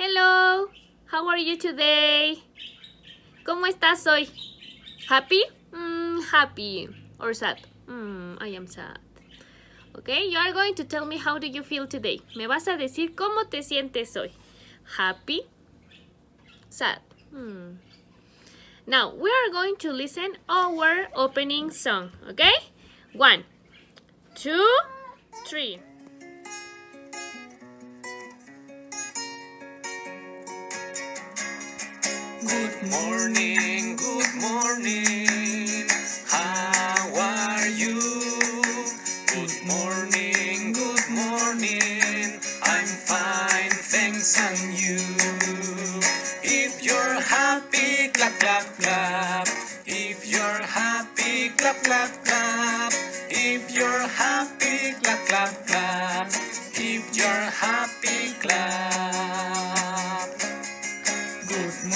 Hello, how are you today? ¿Cómo estás hoy? Happy? Mm, happy. Or sad? Mm, I am sad. Okay, you are going to tell me how do you feel today. Me vas a decir cómo te sientes hoy. Happy? Sad? Hmm. Now, we are going to listen our opening song, okay? One, two, three. Good morning, good morning. How are you? Good morning, good morning. I'm fine, thanks, and you. If you're happy, clap, clap, clap. If you're happy, clap, clap, clap. If you're happy, clap, clap, clap. If you're happy, clap.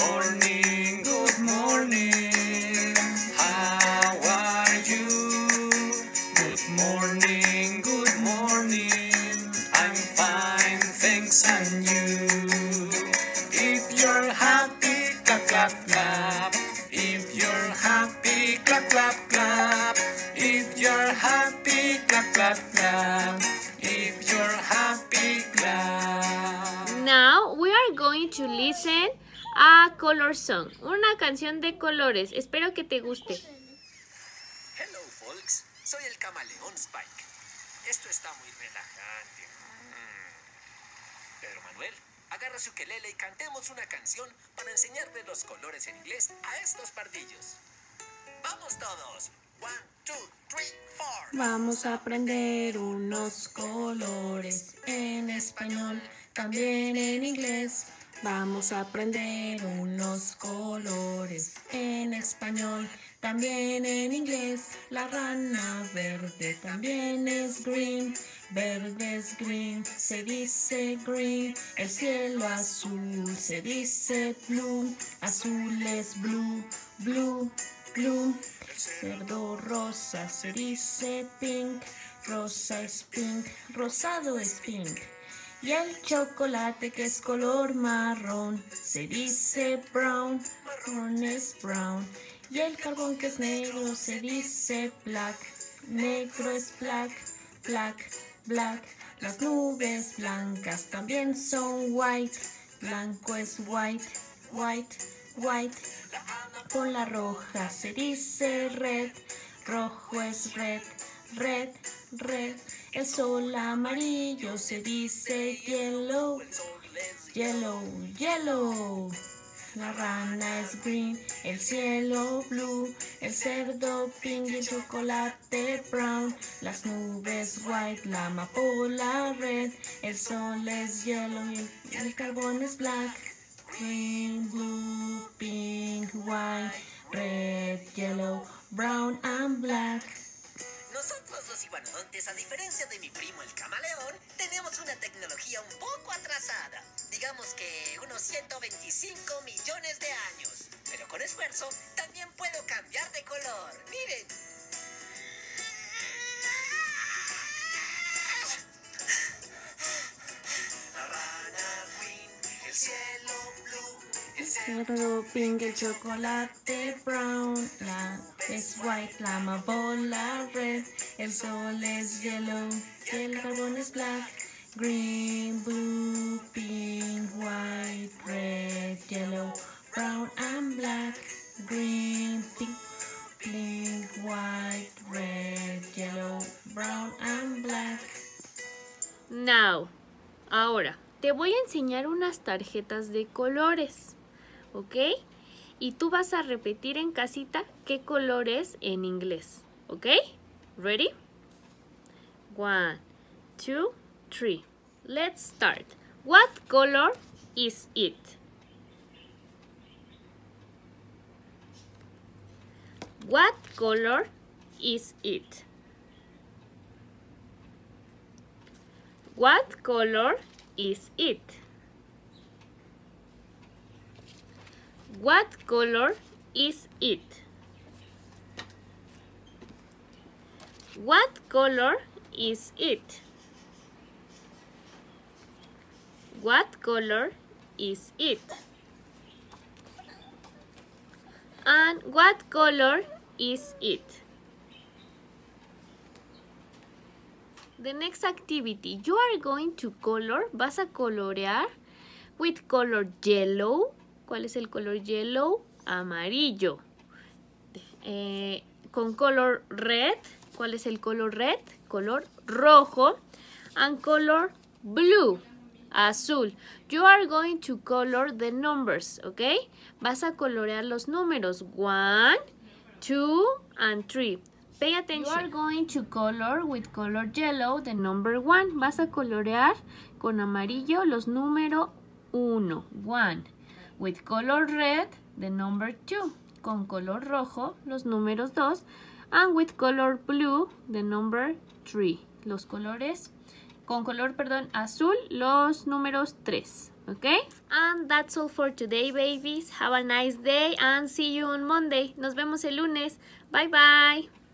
Morning, good morning. How are you? Good morning, good morning. I'm fine, thanks, and you. If you're happy, clap, clap, clap. If you're happy, clap, clap, clap. If you're happy, clap, clap, clap. If you're happy, clap. Now we are going to listen a color song, una canción de colores. Espero que te guste. Hello, folks. Soy el camaleón Spike. Esto está muy relajante. Mm. Pedro Manuel, agarra su quelele y cantemos una canción para enseñarle los colores en inglés a estos pardillos. ¡Vamos todos! One, two, three, four. Vamos a aprender unos colores en español, también en inglés. Vamos a aprender unos colores en español, también en inglés. La rana verde también es green, verde es green, se dice green. El cielo azul se dice blue, azul es blue, blue, blue. Cerdo rosa se dice pink, rosa es pink, rosado es pink. Y el chocolate que es color marrón se dice brown, marrón es brown. Y el carbón que es negro se dice black, negro es black, black, black. Las nubes blancas también son white, blanco es white, white, white. Con la roja se dice red, rojo es red, red, red. El sol amarillo se dice yellow, yellow, yellow. La rana es green, el cielo blue, el cerdo pink y el chocolate brown, las nubes white, la amapola red, el sol es yellow y el, carbón es black. Green, blue, pink, white, red, yellow, brown and black. Nosotros los iguanodontes, a diferencia de mi primo el camaleón, tenemos una tecnología un poco atrasada. Digamos que unos 125 millones de años. Pero con esfuerzo también puedo cambiar de color. Miren. Pink, el chocolate brown, la es white, la amapola red, el sol es yellow, el carbón es black, green, blue, pink, white, red, yellow, brown and black, green, pink, pink, white, red, yellow, brown and black. Now, ahora, te voy a enseñar unas tarjetas de colores, ¿ok? Y tú vas a repetir en casita qué color es en inglés, ¿ok? Ready? One, two, three. Let's start. What color is it? What color is it? What color is it? What color is it? What color is it? What color is it? And what color is it? The next activity, you are going to color, vas a colorear with color yellow. ¿Cuál es el color yellow? Amarillo. Eh, con color red, ¿cuál es el color red? Color rojo. And color blue, azul. You are going to color the numbers, ¿ok? Vas a colorear los números. One, two, and three. Pay attention. You are going to color with color yellow the number one. Vas a colorear con amarillo los número uno. One. With color red the number two. Con color rojo los números dos. And with color blue the number three. Los colores con color, perdón, azul los números tres. Okay? And that's all for today, babies. Have a nice day and see you on Monday. Nos vemos el lunes. Bye bye.